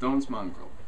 Stone's Mongrel.